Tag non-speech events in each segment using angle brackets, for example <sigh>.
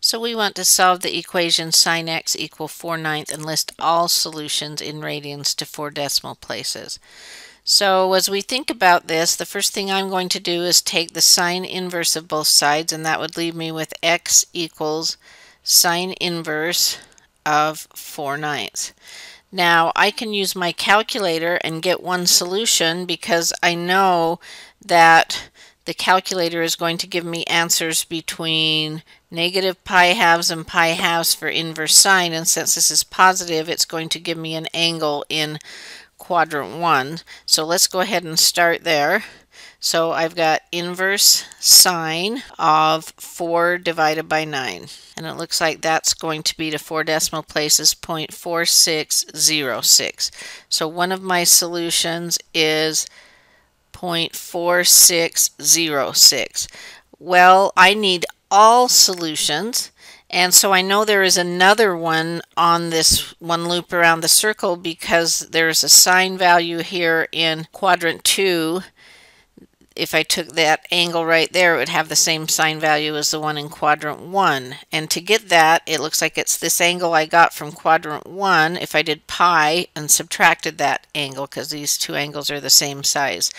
So we want to solve the equation sine x equal 4 ninths and list all solutions in radians to four decimal places. So as we think about this, the first thing I'm going to do is take the sine inverse of both sides, and that would leave me with x equals sine inverse of 4 ninths. Now I can use my calculator and get one solution because I know that the calculator is going to give me answers between negative pi halves and pi halves for inverse sine and since this is positive it's going to give me an angle in quadrant 1. So let's go ahead and start there. So I've got inverse sine of 4 divided by 9. And it looks like that's going to be to four decimal places 0.4606. So one of my solutions is 0.4606. Well, I need all solutions. And so I know there is another one on this one loop around the circle because there's a sine value here in quadrant 2. If I took that angle right there, it would have the same sine value as the one in quadrant 1. And to get that, it looks like it's this angle I got from quadrant 1 if I did pi and subtracted that angle because these two angles are the same size.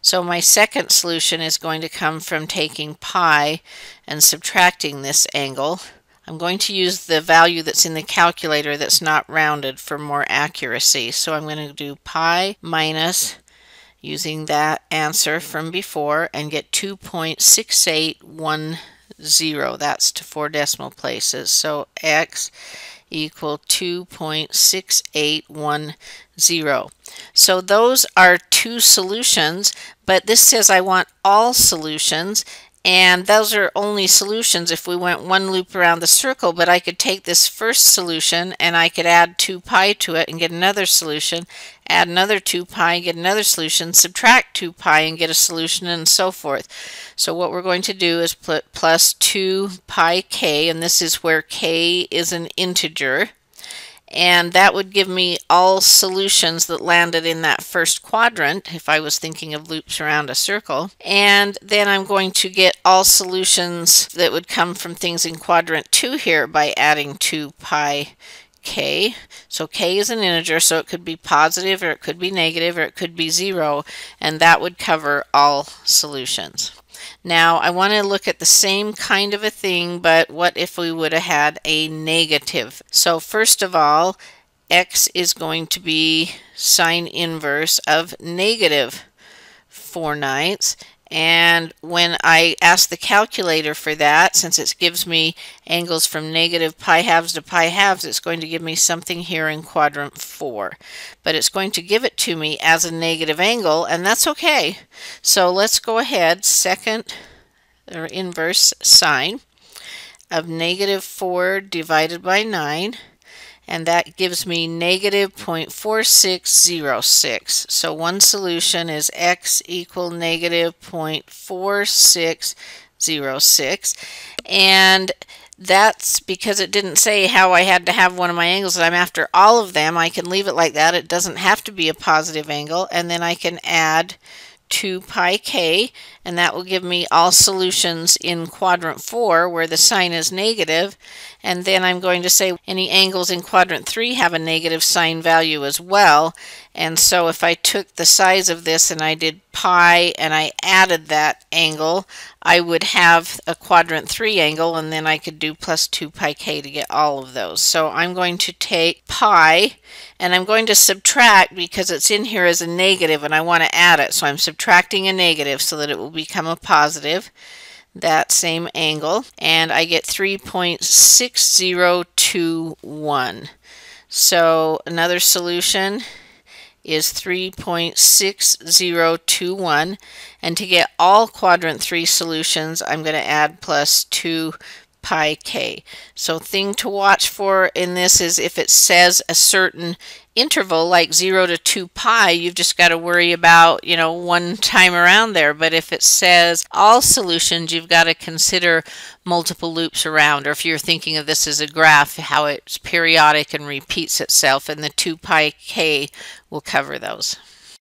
So my second solution is going to come from taking pi and subtracting this angle. I'm going to use the value that's in the calculator that's not rounded for more accuracy. So I'm going to do pi minus using that answer from before and get 2.6810. That's to four decimal places. So x equal 2.6810. So those are two solutions, but this says I want all solutions and those are only solutions if we went one loop around the circle, but I could take this first solution and I could add 2 pi to it and get another solution, add another 2 pi and get another solution, subtract 2 pi and get a solution, and so forth. So what we're going to do is put plus 2 pi k, and this is where k is an integer and that would give me all solutions that landed in that first quadrant if I was thinking of loops around a circle. And then I'm going to get all solutions that would come from things in quadrant 2 here by adding 2 pi k. So k is an integer, so it could be positive or it could be negative or it could be 0, and that would cover all solutions. Now I want to look at the same kind of a thing, but what if we would have had a negative? So first of all, x is going to be sine inverse of negative 4 ninths and when I ask the calculator for that, since it gives me angles from negative pi halves to pi halves, it's going to give me something here in quadrant 4. But it's going to give it to me as a negative angle, and that's okay. So let's go ahead, second or inverse sine of negative 4 divided by 9 and that gives me negative 0.4606. So one solution is x equal negative 0.4606 and that's because it didn't say how I had to have one of my angles and I'm after all of them. I can leave it like that. It doesn't have to be a positive angle and then I can add 2 pi k, and that will give me all solutions in quadrant 4 where the sine is negative, and then I'm going to say any angles in quadrant 3 have a negative sine value as well, and so if I took the size of this and I did pi and I added that angle, I would have a quadrant 3 angle and then I could do plus 2 pi k to get all of those. So I'm going to take pi and I'm going to subtract because it's in here as a negative and I want to add it. So I'm subtracting a negative so that it will become a positive that same angle and I get 3.6021. So another solution is 3.6021 and to get all quadrant 3 solutions I'm going to add plus 2 pi k. So thing to watch for in this is if it says a certain interval like 0 to 2 pi, you've just got to worry about, you know, one <laughs> time around there. But if it says all solutions, you've got to consider multiple loops around. Or if you're thinking of this as a graph, how it's periodic and repeats itself, and the 2 pi k will cover those.